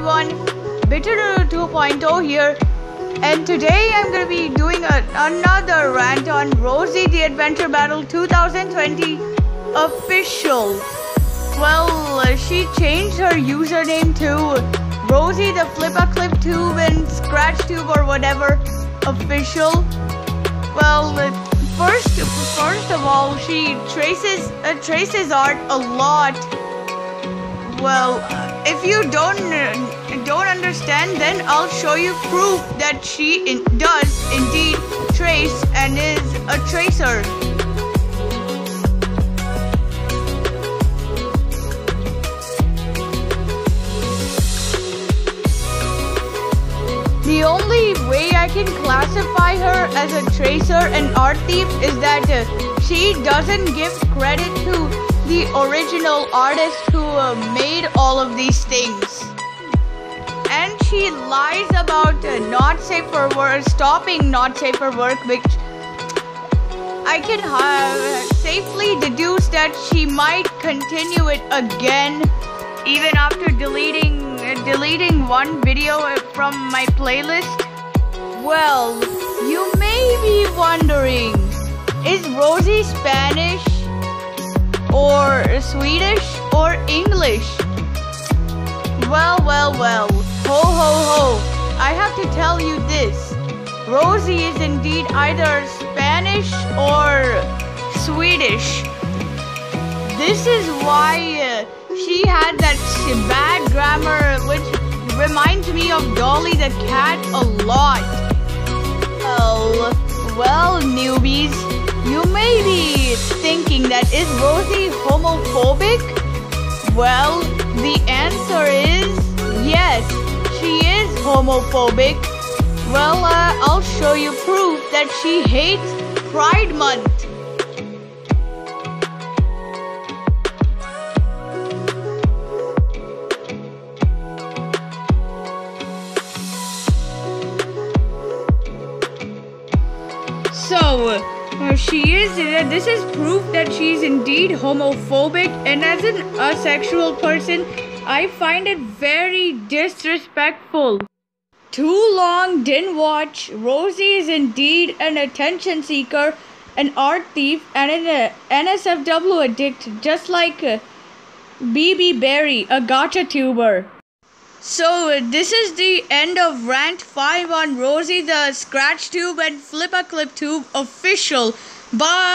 everyone, Bitter 2.0 here, and today I'm gonna be doing a, another rant on Rosie the Adventure Battle 2020 official. Well, uh, she changed her username to Rosie the FlipaClip Tube and Scratch Tube or whatever official. Well, uh, first, first of all, she traces uh, traces art a lot well, if you don't don't understand, then I'll show you proof that she in, does indeed trace and is a tracer. The only way I can classify her as a tracer and art thief is that she doesn't give credit to the original artist who uh, made all of these things. And she lies about uh, not safe for work, stopping not safe for work, which I can uh, safely deduce that she might continue it again, even after deleting uh, deleting one video from my playlist. Well, you may be wondering, is Rosie Spanish? Or Swedish or English? Well, well, well, ho, ho, ho. I have to tell you this. Rosie is indeed either Spanish or Swedish. This is why uh, she had that bad grammar, which reminds me of Dolly the cat a lot. That is Rosie homophobic? Well, the answer is yes, she is homophobic. Well, uh, I'll show you proof that she hates Pride Month. So, uh, she is, uh, this is proof that she's indeed homophobic and as an asexual person, I find it very disrespectful. Too long didn't watch. Rosie is indeed an attention seeker, an art thief, and an uh, NSFW addict, just like uh, BB Berry, a gacha tuber. So this is the end of rant 5 on Rosie the Scratch Tube and FlipaClip Tube official. Bye!